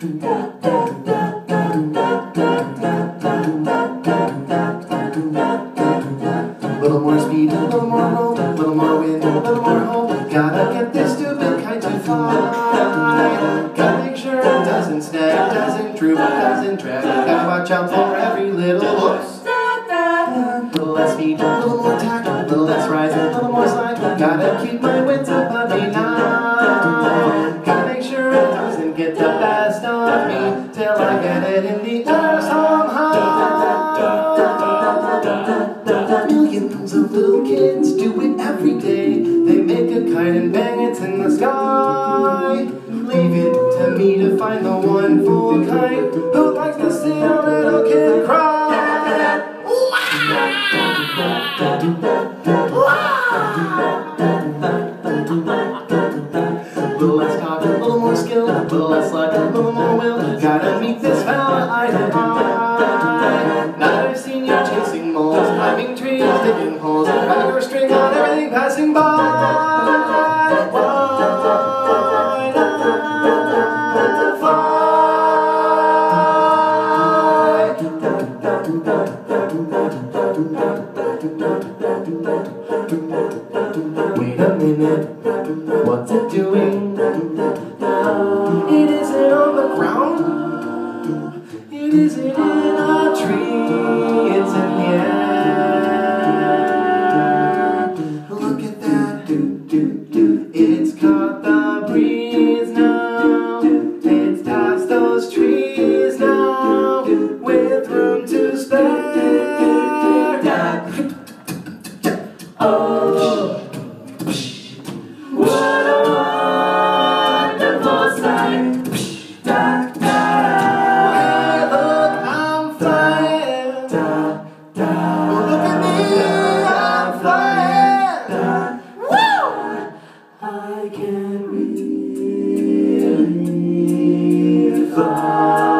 Little more speed, a little more roll, little more wind, a little more hold. Gotta get this stupid kite to fly. Gotta make sure it doesn't snag, doesn't droop, doesn't drag. Gotta watch out for every little oops. Little less speed, a little more tack, little less rise, little more slide. Gotta keep my wits get the best of me till I get it in the air somehow. Millions of little kids do it every day. They make a kite and bang it in the sky. Leave it to me to find the one full kite who likes to see a little kid cry. Less luck, a more will. Gotta meet this fella eye to eye. Now I've seen you chasing moles, climbing trees, digging holes, got your string on everything passing by. Wait a minute, what's it doing? Ground. It Fly.